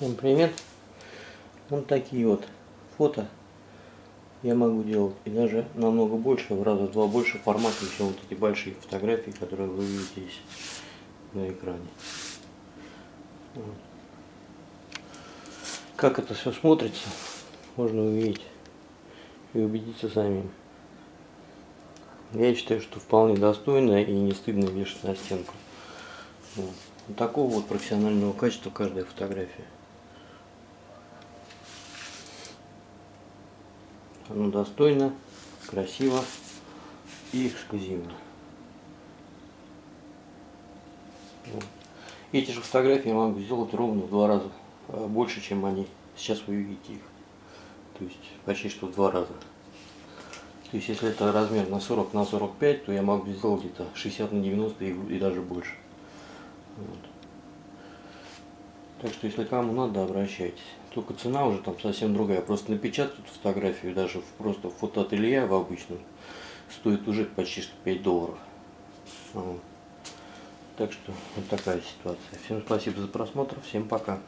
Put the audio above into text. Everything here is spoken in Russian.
Всем привет! Вот такие вот фото я могу делать. И даже намного больше, в раза два больше формата, чем вот эти большие фотографии, которые вы видите здесь на экране. Как это все смотрится, можно увидеть и убедиться самим. Я считаю, что вполне достойно и не стыдно вешать на стенку. Вот. Такого вот профессионального качества каждая фотография. Оно достойно, красиво и эксклюзивно. Вот. Эти же фотографии я могу сделать ровно в два раза а, больше, чем они. Сейчас вы видите их. То есть почти что в два раза. То есть если это размер на 40 на 45, то я могу сделать где-то 60 на 90 и, и даже больше. Вот. Так что если кому надо, обращайтесь. Только цена уже там совсем другая. Просто напечатать фотографию даже в, просто фотоателье в обычном стоит уже почти что 5 долларов. Вот. Так что вот такая ситуация. Всем спасибо за просмотр. Всем пока.